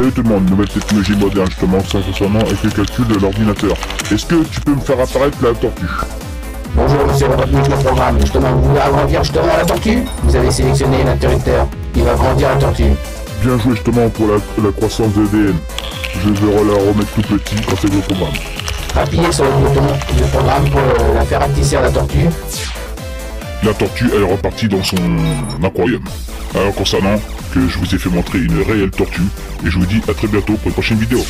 Salut tout le monde, nouvelle technologie moderne justement, ça concernant avec le calcul de l'ordinateur. Est-ce que tu peux me faire apparaître la tortue? Bonjour monsieur le retenu de mon programme. Justement, vous voulez agrandir justement la tortue? Vous avez sélectionné l'interrupteur. Il va grandir la tortue. Bien joué justement pour la, la croissance de l'ADN. Je vais la remettre tout petit quand c'est le programme. Appuyez sur le bouton du programme pour euh, la faire rapetisser la tortue. La tortue elle est repartie dans son aquarium. Alors concernant que je vous ai fait montrer une réelle tortue, et je vous dis à très bientôt pour une prochaine vidéo.